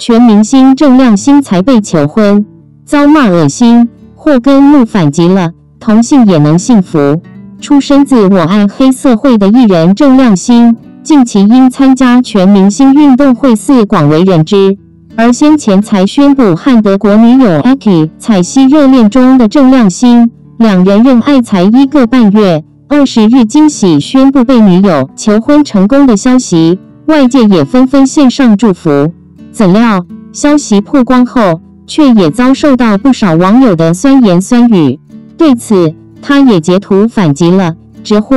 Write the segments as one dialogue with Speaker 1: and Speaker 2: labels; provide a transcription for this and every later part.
Speaker 1: 全明星郑亮星才被求婚，遭骂恶心。霍根怒反击了，同性也能幸福。出身自我爱黑社会的艺人郑亮星，近期因参加全明星运动会似广为人知，而先前才宣布和德国女友 Aki 彩希热恋中的郑亮星，两人认爱才一个半月，二十日惊喜宣布被女友求婚成功的消息，外界也纷纷献上祝福。怎料消息曝光后，却也遭受到不少网友的酸言酸语。对此，他也截图反击了，直呼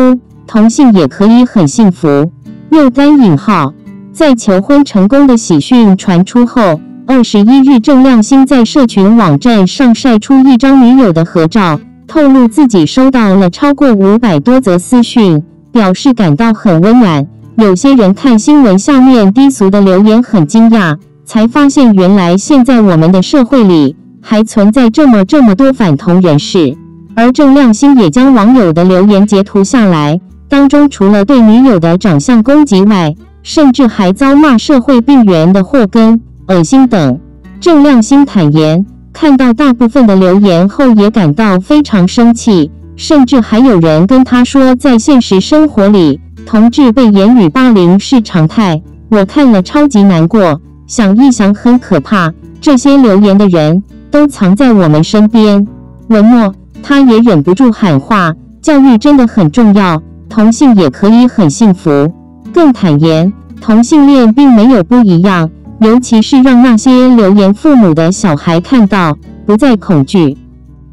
Speaker 1: 同性也可以很幸福。又单引号，在求婚成功的喜讯传出后，二十一日，郑亮星在社群网站上晒出一张女友的合照，透露自己收到了超过五百多则私讯，表示感到很温暖。有些人看新闻下面低俗的留言很惊讶。才发现，原来现在我们的社会里还存在这么这么多反同人士。而郑亮星也将网友的留言截图下来，当中除了对女友的长相攻击外，甚至还遭骂社会病源的祸根、恶心等。郑亮星坦言，看到大部分的留言后也感到非常生气，甚至还有人跟他说，在现实生活里，同志被言语霸凌是常态。我看了超级难过。想一想很可怕，这些留言的人都藏在我们身边。文末，他也忍不住喊话：教育真的很重要，同性也可以很幸福。更坦言，同性恋并没有不一样，尤其是让那些留言父母的小孩看到，不再恐惧。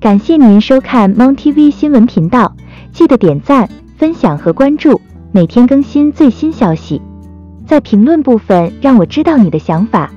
Speaker 2: 感谢您收看猫 TV 新闻频道，记得点赞、分享和关注，每天更新最新消息。在评论部分让我知道你的想法。